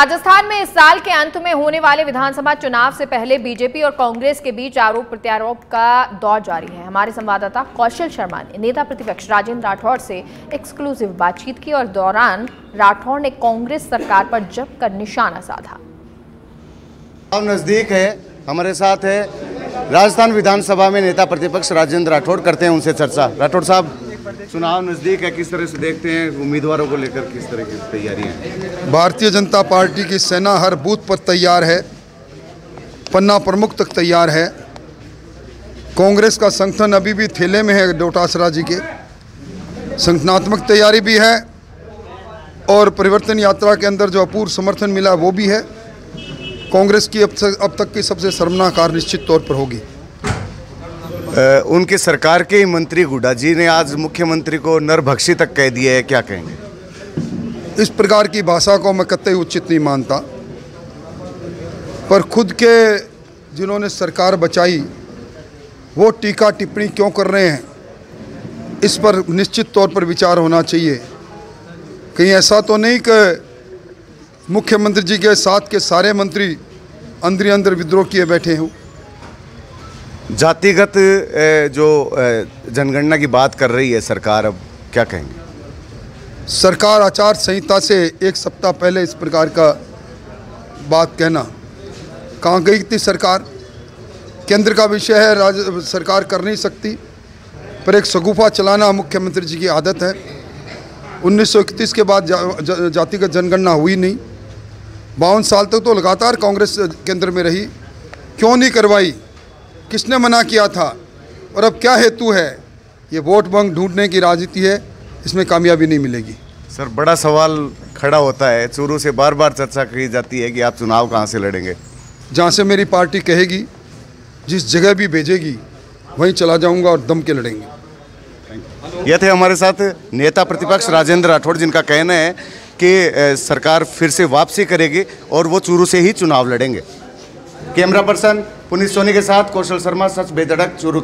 राजस्थान में इस साल के अंत में होने वाले विधानसभा चुनाव से पहले बीजेपी और कांग्रेस के बीच आरोप प्रत्यारोप का दौर जारी है। हमारे संवाददाता कौशल शर्मा ने नेता प्रतिपक्ष राजेंद्र राठौड़ से एक्सक्लूसिव बातचीत की और दौरान राठौड़ ने कांग्रेस सरकार पर जमकर निशाना साधा। नज़दीक है, हमारे साथ है। राजस्थान विधानसभा में नेता प्रतिपक्ष राजेंद्र राठौड़ करते हैं उनसे चर्चा। राठौड़ साहब चुनाव नज़दीक है, किस तरह से देखते हैं, उम्मीदवारों को लेकर किस तरह की तैयारियाँ हैं? भारतीय जनता पार्टी की सेना हर बूथ पर तैयार है, पन्ना प्रमुख तक तैयार है। कांग्रेस का संगठन अभी भी थेले में है, डोटासरा जी के। संगठनात्मक तैयारी भी है और परिवर्तन यात्रा के अंदर जो अपूर्व समर्थन मिला वो भी है। कांग्रेस की अब तक की सबसे शर्मनाक हार निश्चित तौर पर होगी। उनकी सरकार के ही मंत्री गुड्डा जी ने आज मुख्यमंत्री को नरभक्षी तक कह दिया है, क्या कहेंगे? इस प्रकार की भाषा को मैं कतई उचित नहीं मानता। पर खुद के जिन्होंने सरकार बचाई, वो टीका टिप्पणी क्यों कर रहे हैं, इस पर निश्चित तौर पर विचार होना चाहिए। कहीं ऐसा तो नहीं कि मुख्यमंत्री जी के साथ के सारे मंत्री अंदर अंदर विद्रोह किए बैठे हों। जातिगत जो जनगणना की बात कर रही है सरकार अब क्या कहेंगे? सरकार आचार संहिता से एक सप्ताह पहले इस प्रकार का बात कहना। कहाँ गई थी सरकार? केंद्र का विषय है राज्य सरकार कर नहीं सकती पर एक सगुफा चलाना मुख्यमंत्री जी की आदत है। 1931 के बाद जा, जा, जातिगत जनगणना हुई नहीं। बावन साल तक तो लगातार कांग्रेस केंद्र में रही। क्यों नहीं करवाई? किसने मना किया था? और अब क्या हेतु है? ये वोट बैंक ढूँढने की राजनीति है इसमें कामयाबी नहीं मिलेगी। सर बड़ा सवाल खड़ा होता है। चूरू से बार बार चर्चा की जाती है कि आप चुनाव कहाँ से लड़ेंगे? जहाँ से मेरी पार्टी कहेगी जिस जगह भी भेजेगी वहीं चला जाऊँगा और दम के लड़ेंगे। यह थे हमारे साथ नेता प्रतिपक्ष राजेंद्र राठौड़ जिनका कहना है कि सरकार फिर से वापसी करेगी और वो चूरू से ही चुनाव लड़ेंगे। कैमरा पर्सन पुनीत सोनी के साथ कौशल शर्मा सच बेधड़क चूरू